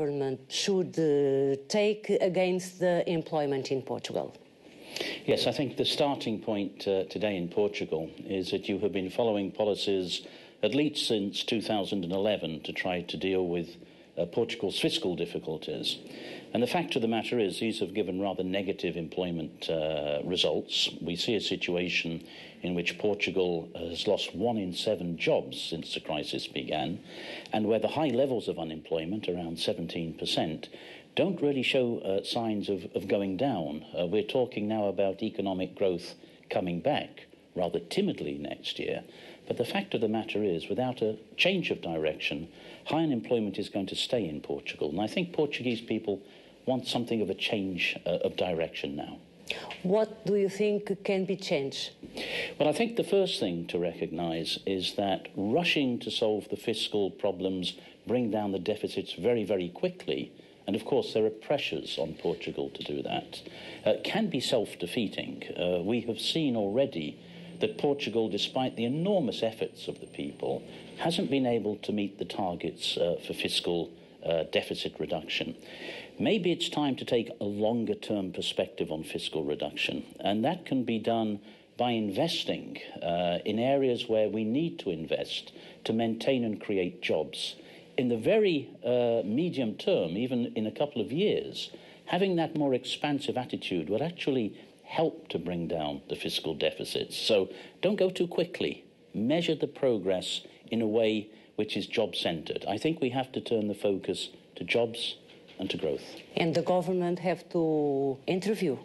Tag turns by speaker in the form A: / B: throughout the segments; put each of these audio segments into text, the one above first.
A: government should uh, take against the employment in Portugal?
B: Yes, I think the starting point uh, today in Portugal is that you have been following policies at least since 2011 to try to deal with uh, Portugal's fiscal difficulties. And the fact of the matter is, these have given rather negative employment uh, results. We see a situation in which Portugal has lost one in seven jobs since the crisis began, and where the high levels of unemployment, around 17%, don't really show uh, signs of, of, going down. Uh, we're talking now about economic growth coming back rather timidly next year. But the fact of the matter is, without a change of direction, high unemployment is going to stay in Portugal. And I think Portuguese people want something of a change uh, of direction now.
A: What do you think can be changed?
B: Well, I think the first thing to recognise is that rushing to solve the fiscal problems, bring down the deficits very, very quickly, and of course there are pressures on Portugal to do that, uh, can be self defeating. Uh, we have seen already that Portugal, despite the enormous efforts of the people, hasn't been able to meet the targets uh, for fiscal uh, deficit reduction. Maybe it's time to take a longer term perspective on fiscal reduction, and that can be done by investing uh, in areas where we need to invest to maintain and create jobs. In the very uh, medium term, even in a couple of years, having that more expansive attitude will actually help to bring down the fiscal deficits. So don't go too quickly. Measure the progress in a way which is job centered. I think we have to turn the focus to jobs and to growth.
A: And the government have to interview.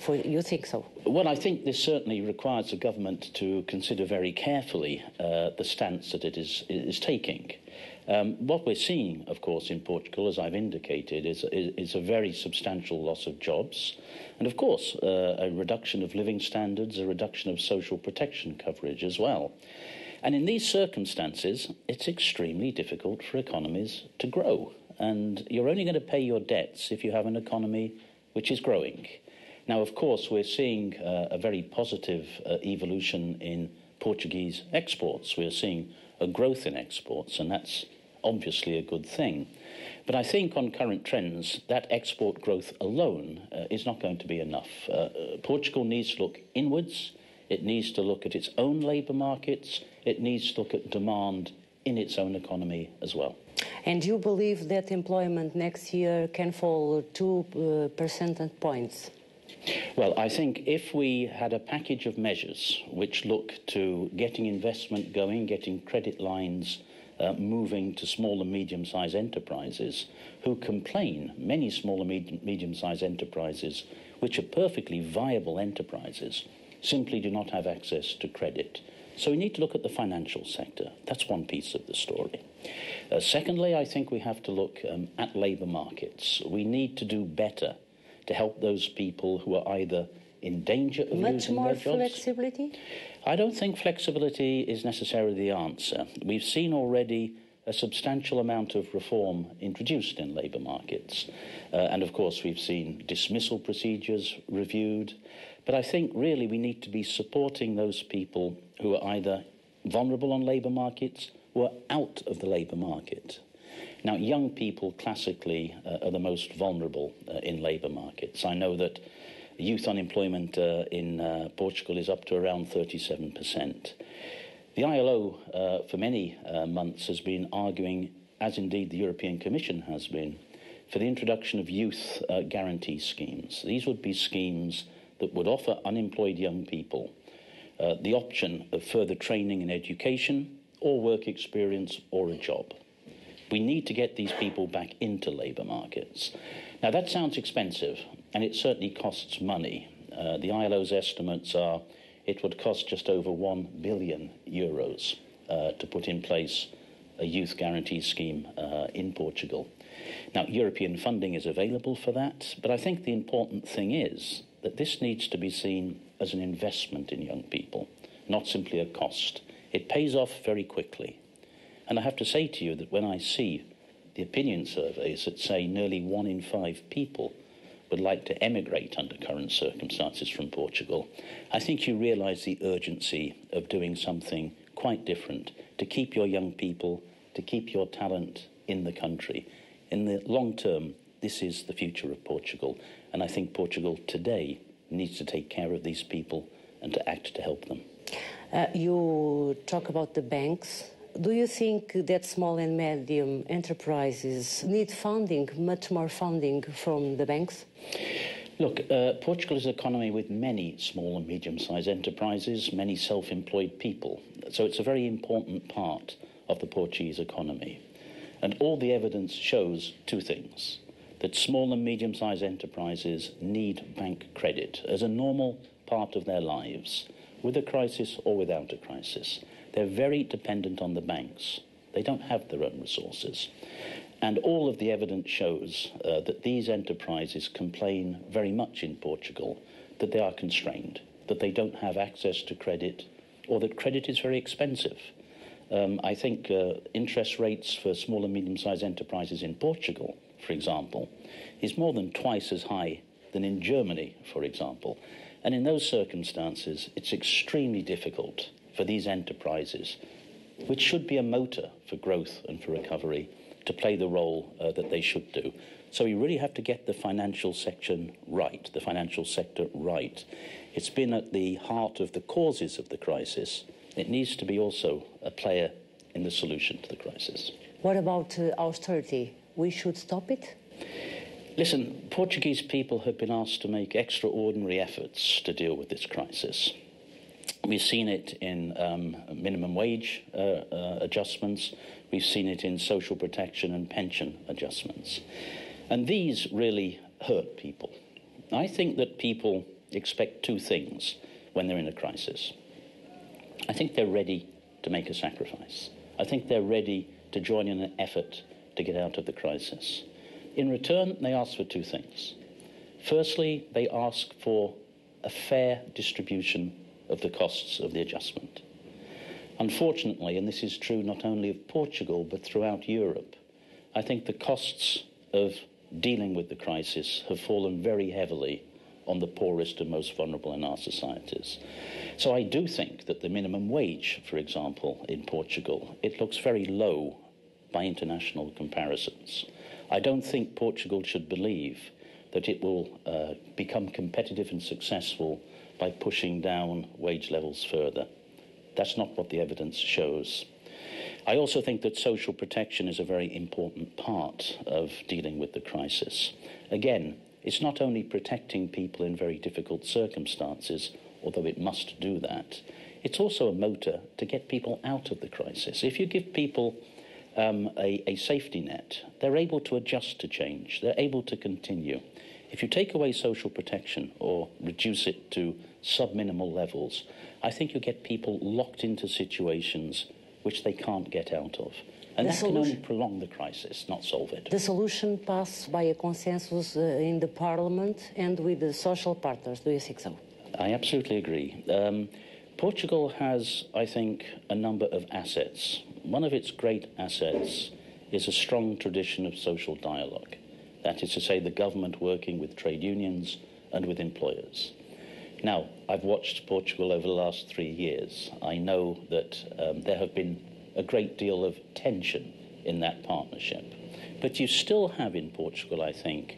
A: For, you think so?
B: Well, I think this certainly requires the government to consider very carefully uh, the stance that it is, is taking. Um, what we're seeing, of course, in Portugal, as I've indicated, is, is, is a very substantial loss of jobs. And, of course, uh, a reduction of living standards, a reduction of social protection coverage as well. And in these circumstances, it's extremely difficult for economies to grow. And you're only going to pay your debts if you have an economy which is growing. Now, of course, we're seeing uh, a very positive uh, evolution in Portuguese exports. We're seeing a growth in exports, and that's obviously a good thing. But I think on current trends, that export growth alone uh, is not going to be enough. Uh, uh, Portugal needs to look inwards, it needs to look at its own labour markets, it needs to look at demand in its own economy as well.
A: And you believe that employment next year can fall two uh, percentage points?
B: Well, I think if we had a package of measures which look to getting investment going, getting credit lines uh, moving to small and medium sized enterprises who complain, many small and medium sized enterprises, which are perfectly viable enterprises, simply do not have access to credit. So we need to look at the financial sector. That's one piece of the story. Uh, secondly, I think we have to look um, at labour markets. We need to do better to help those people who are either in danger of
A: Much
B: losing
A: more
B: their jobs.
A: flexibility?
B: I don't think flexibility is necessarily the answer. We've seen already a substantial amount of reform introduced in labour markets. Uh, and of course, we've seen dismissal procedures reviewed. But I think really we need to be supporting those people who are either vulnerable on labour markets or out of the labour market. Now, young people classically uh, are the most vulnerable uh, in labour markets. I know that youth unemployment uh, in uh, Portugal is up to around 37%. The ILO, uh, for many uh, months, has been arguing, as indeed the European Commission has been, for the introduction of youth guarantee schemes. These would be schemes that would offer unemployed young people the option of further training and education, or work experience, or a job. We need to get these people back into labour markets. Now, that sounds expensive, and it certainly costs money. Uh, the ILO's estimates are it would cost just over 1 billion euros uh, to put in place a youth guarantee scheme uh, in Portugal. Now, European funding is available for that, but I think the important thing is that this needs to be seen as an investment in young people, not simply a cost. It pays off very quickly. And I have to say to you that when I see the opinion surveys that say nearly one in five people would like to emigrate under current circumstances from Portugal, I think you realise the urgency of doing something quite different to keep your young people, to keep your talent in the country. In the long term, this is the future of Portugal, and I think Portugal today needs to take care of these people and to act to help them.
A: Uh, you talk about the banks. Do you think that small and medium enterprises need funding, much more funding from the banks?
B: Look, uh, Portugal is an economy with many small and medium sized enterprises, many self employed people. So it's a very important part of the Portuguese economy. And all the evidence shows two things that small and medium sized enterprises need bank credit as a normal part of their lives, with a crisis or without a crisis. They're very dependent on the banks. They don't have their own resources. And all of the evidence shows uh, that these enterprises complain very much in Portugal that they are constrained, that they don't have access to credit, or that credit is very expensive. Um, I think uh, interest rates for small and medium sized enterprises in Portugal, for example, is more than twice as high than in Germany, for example. And in those circumstances, it's extremely difficult for these enterprises, which should be a motor for growth and for recovery, to play the role uh, that they should do. So we really have to get the financial section right, the financial sector right. It's been at the heart of the causes of the crisis. It needs to be also a player in the solution to the crisis.
A: What about uh, austerity? We should stop it?
B: Listen, Portuguese people have been asked to make extraordinary efforts to deal with this crisis. We've seen it in um, minimum wage uh, uh, adjustments. We've seen it in social protection and pension adjustments. And these really hurt people. I think that people expect two things when they're in a crisis. I think they're ready to make a sacrifice. I think they're ready to join in an effort to get out of the crisis. In return, they ask for two things. Firstly, they ask for a fair distribution of the costs of the adjustment. Unfortunately, and this is true not only of Portugal but throughout Europe, I think the costs of dealing with the crisis have fallen very heavily on the poorest and most vulnerable in our societies. So I do think that the minimum wage, for example, in Portugal, it looks very low by international comparisons. I don't think Portugal should believe that it will uh, become competitive and successful by pushing down wage levels further. That's not what the evidence shows. I also think that social protection is a very important part of dealing with the crisis. Again, it's not only protecting people in very difficult circumstances, although it must do that, it's also a motor to get people out of the crisis. If you give people um, a, a safety net, they're able to adjust to change, they're able to continue. If you take away social protection or reduce it to sub-minimal levels, I think you get people locked into situations which they can't get out of. And
A: The
B: that can only prolong the crisis, not solve it.
A: The solution passed by a consensus uh, in the parliament and with the social partners. Do you think so?
B: I absolutely agree. Um, Portugal has, I think, a number of assets. One of its great assets is a strong tradition of social dialogue. That is to say, the government working with trade unions and with employers. Now, I've watched Portugal over the last three years. I know that um, there have been a great deal of tension in that partnership. But you still have in Portugal, I think,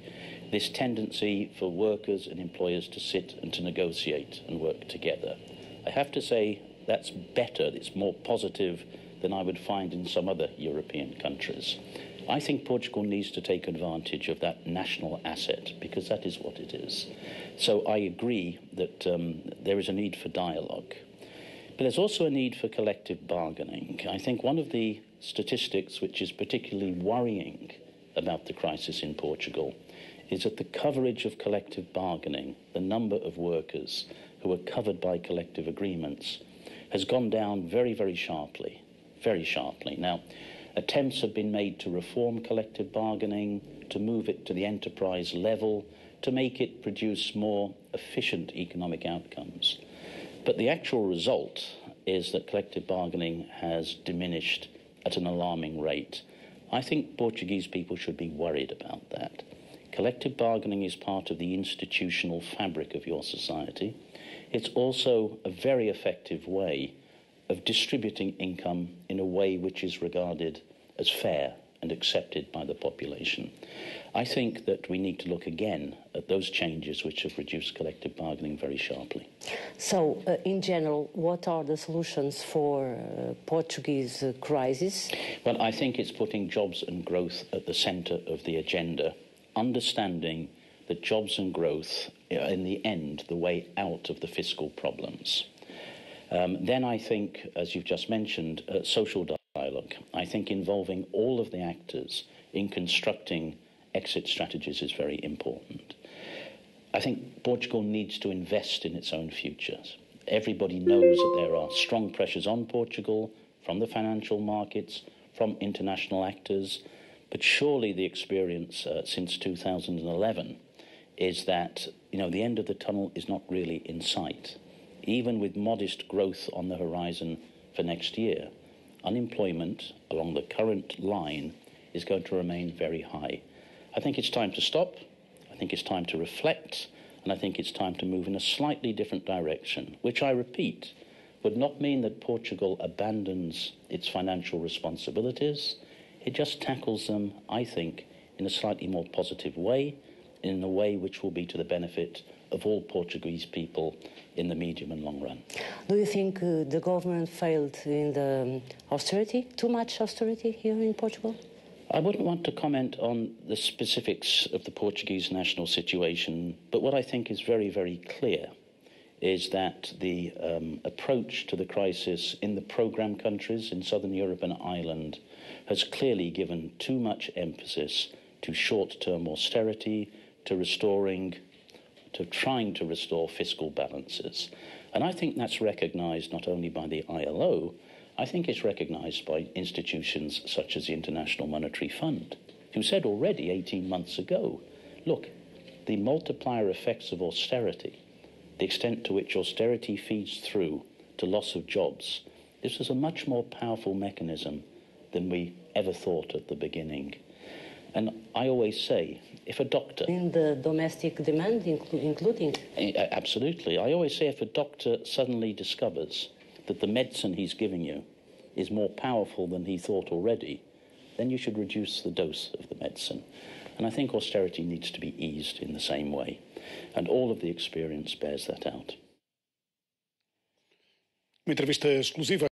B: this tendency for workers and employers to sit and to negotiate and work together. I have to say that's better, it's more positive than I would find in some other European countries. I think Portugal needs to take advantage of that national asset because that is what it is. So I agree that um, there is a need for dialogue. But there's also a need for collective bargaining. I think one of the statistics which is particularly worrying about the crisis in Portugal is that the coverage of collective bargaining, the number of workers who are covered by collective agreements, has gone down very, very sharply. Very sharply. Now, attempts have been made to reform collective bargaining, to move it to the enterprise level, to make it produce more efficient economic outcomes. But the actual result is that collective bargaining has diminished at an alarming rate. I think Portuguese people should be worried about that. Collective bargaining is part of the institutional fabric of your society. It's also a very effective way of distributing income in a way which is regarded as fair and accepted by the population. I think that we need to look again at those changes which have reduced collective bargaining very sharply.
A: So, uh, in general, what are the solutions for uh, Portuguese uh, crisis?
B: Well, I think it's putting jobs and growth at the centre of the agenda, understanding that jobs and growth are, in the end, the way out of the fiscal problems. Um, then I think, as you've just mentioned, uh, social dialogue. I think involving all of the actors in constructing exit strategies is very important. I think Portugal needs to invest in its own futures. Everybody knows that there are strong pressures on Portugal from the financial markets, from international actors, but surely the experience uh, since 2011 is that you know the end of the tunnel is not really in sight. Even with modest growth on the horizon for next year, unemployment along the current line is going to remain very high. I think it's time to stop. I think it's time to reflect. And I think it's time to move in a slightly different direction, which I repeat would not mean that Portugal abandons its financial responsibilities. It just tackles them, I think, in a slightly more positive way, in a way which will be to the benefit of all Portuguese people in the medium and long run.
A: Do you think uh, the government failed in the um, austerity? Too much austerity here in Portugal?
B: I wouldn't want to comment on the specifics of the Portuguese national situation, but what I think is very, very clear is that the um, approach to the crisis in the programme countries in southern Europe and Ireland has clearly given too much emphasis to short term austerity, to restoring, to trying to restore fiscal balances. And I think that's recognised not only by the ILO, I think it's recognized by institutions such as the International Monetary Fund, who said already 18 months ago look, the multiplier effects of austerity, the extent to which austerity feeds through to loss of jobs, this is a much more powerful mechanism than we ever thought at the beginning. And I always say, if a doctor.
A: In the domestic demand, inclu- including?
B: Absolutely. I always say, if a doctor suddenly discovers that the medicine he's giving you is more powerful than he thought already, then you should reduce the dose of the medicine. And I think austerity needs to be eased in the same way. And all of the experience bears that out.
C: Uma entrevista exclusiva.